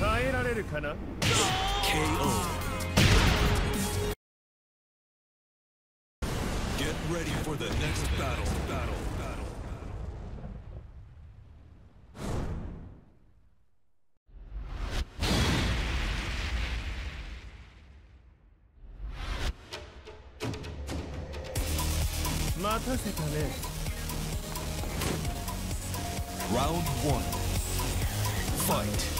耐えられるかな KO. Get ready for the next battle. Battle. Battle. 待たせたね Round one. Fight.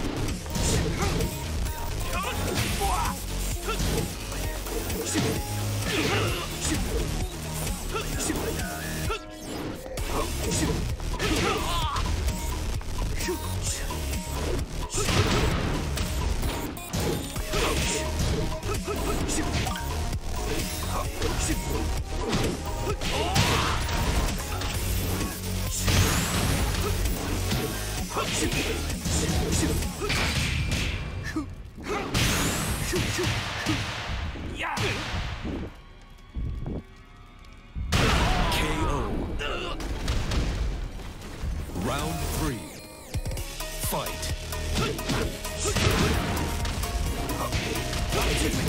KO.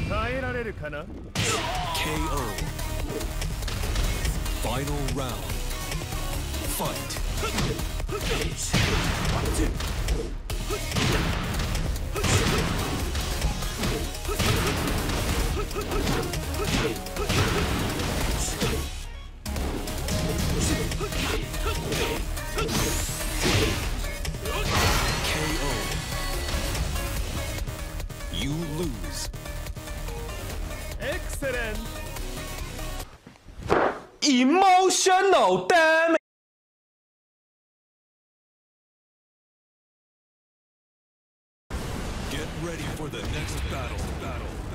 KO 耐えられるかな KO. Final round. Fight. KO. You lose. Excellent. Emotional damage. Get ready for the next battle. battle.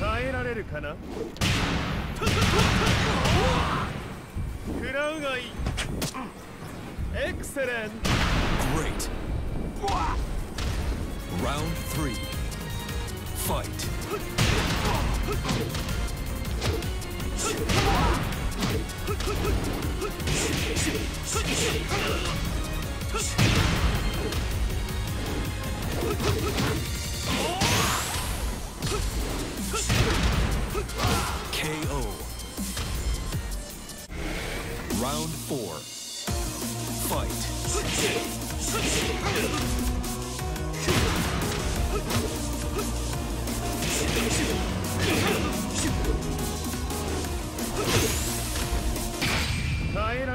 耐えられるかな食らうがいいエクセレント Great Round 3 Fight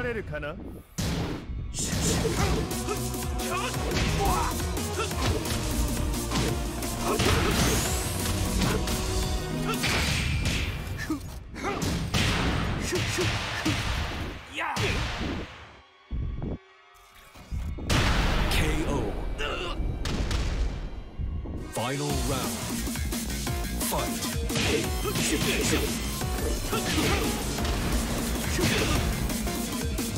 れるかな KO. Final round. Fight. .